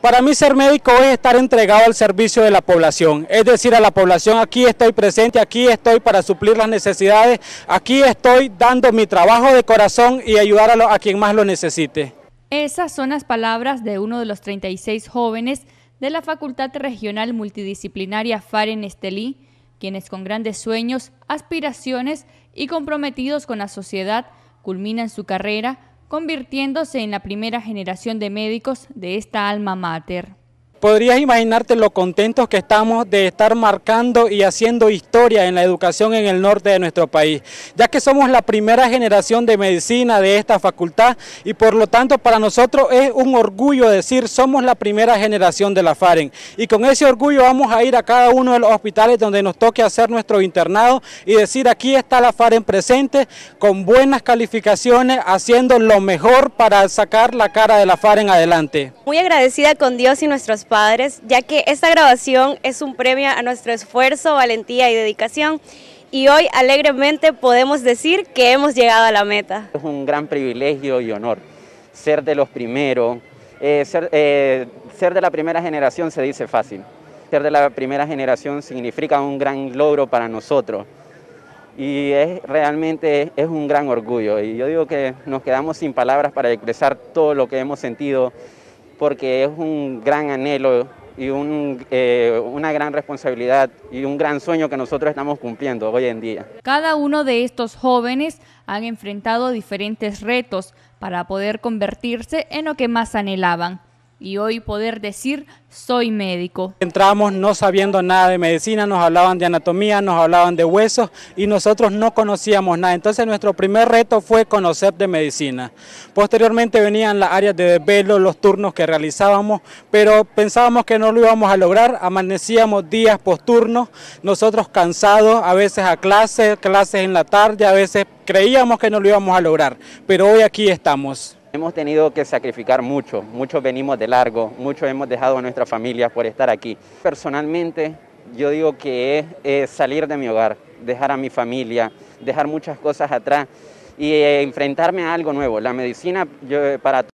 Para mí ser médico es estar entregado al servicio de la población, es decir, a la población aquí estoy presente, aquí estoy para suplir las necesidades, aquí estoy dando mi trabajo de corazón y ayudar a, quien más lo necesite. Esas son las palabras de uno de los 36 jóvenes de la Facultad Regional Multidisciplinaria Faren Estelí, quienes con grandes sueños, aspiraciones y comprometidos con la sociedad culminan su carrera convirtiéndose en la primera generación de médicos de esta alma mater. Podrías imaginarte lo contentos que estamos de estar marcando y haciendo historia en la educación en el norte de nuestro país, ya que somos la primera generación de medicina de esta facultad y por lo tanto para nosotros es un orgullo decir somos la primera generación de la FAREN y con ese orgullo vamos a ir a cada uno de los hospitales donde nos toque hacer nuestro internado y decir aquí está la FAREN presente con buenas calificaciones haciendo lo mejor para sacar la cara de la FAREN adelante. Muy agradecida con Dios y nuestros padres, ya que esta grabación es un premio a nuestro esfuerzo, valentía y dedicación. Y hoy alegremente podemos decir que hemos llegado a la meta. Es un gran privilegio y honor ser de los primeros. Eh, ser, eh, ser de la primera generación se dice fácil. Ser de la primera generación significa un gran logro para nosotros y es realmente es un gran orgullo y yo digo que nos quedamos sin palabras para expresar todo lo que hemos sentido porque es un gran anhelo y eh, una gran responsabilidad y un gran sueño que nosotros estamos cumpliendo hoy en día. Cada uno de estos jóvenes han enfrentado diferentes retos para poder convertirse en lo que más anhelaban y hoy poder decir soy médico. Entramos no sabiendo nada de medicina, nos hablaban de anatomía, nos hablaban de huesos y nosotros no conocíamos nada. Entonces nuestro primer reto fue conocer de medicina. Posteriormente venían las áreas de desvelo, los turnos que realizábamos, pero pensábamos que no lo íbamos a lograr, amanecíamos días posturnos, nosotros cansados, a veces a clases, clases en la tarde, a veces creíamos que no lo íbamos a lograr, pero hoy aquí estamos. Hemos tenido que sacrificar mucho, muchos venimos de largo, muchos hemos dejado a nuestra familia por estar aquí. Personalmente, yo digo que es, salir de mi hogar, dejar a mi familia, dejar muchas cosas atrás y enfrentarme a algo nuevo. La medicina yo, para